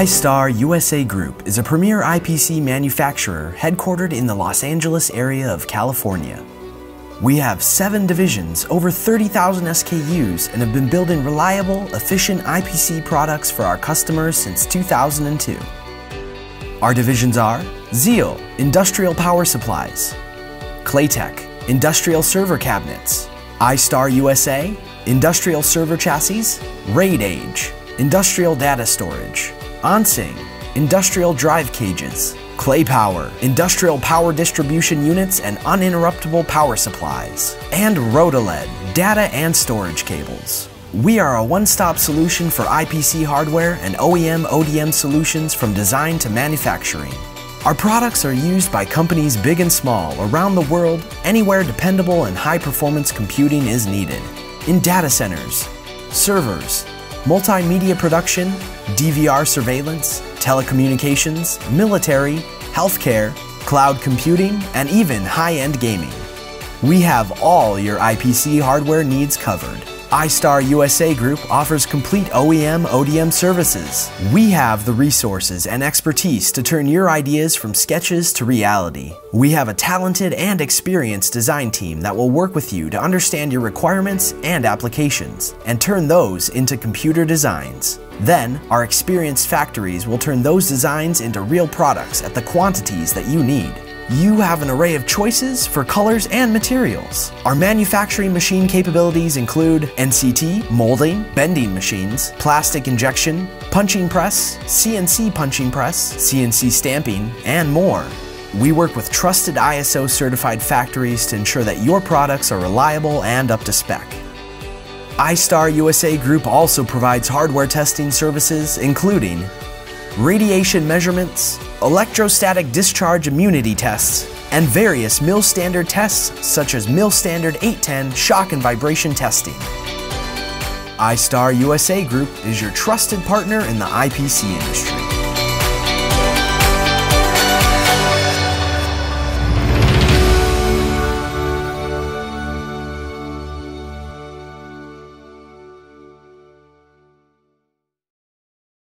iStar USA Group is a premier IPC manufacturer headquartered in the Los Angeles area of California. We have seven divisions, over 30,000 SKUs, and have been building reliable, efficient IPC products for our customers since 2002. Our divisions are Zeal, Industrial Power Supplies, Claytech, Industrial Server Cabinets, iStar USA, Industrial Server Chassis, RaidAge, Industrial Data Storage, OnSing, Industrial Drive Cages, Clay Power, Industrial Power Distribution Units and Uninterruptible Power Supplies, and Rotoled, Data and Storage Cables. We are a one-stop solution for IPC hardware and OEM ODM solutions from design to manufacturing. Our products are used by companies big and small around the world, anywhere dependable and high-performance computing is needed. In data centers, servers, multimedia production, DVR surveillance, telecommunications, military, healthcare, cloud computing, and even high-end gaming. We have all your IPC hardware needs covered. iStar USA Group offers complete OEM ODM services. We have the resources and expertise to turn your ideas from sketches to reality. We have a talented and experienced design team that will work with you to understand your requirements and applications and turn those into computer designs. Then, our experienced factories will turn those designs into real products at the quantities that you need. You have an array of choices for colors and materials. Our manufacturing machine capabilities include NCT, molding, bending machines, plastic injection, punching press, CNC punching press, CNC stamping, and more. We work with trusted ISO certified factories to ensure that your products are reliable and up to spec iStar USA Group also provides hardware testing services including radiation measurements, electrostatic discharge immunity tests, and various MIL standard tests such as MIL standard 810 shock and vibration testing. iStar USA Group is your trusted partner in the IPC industry.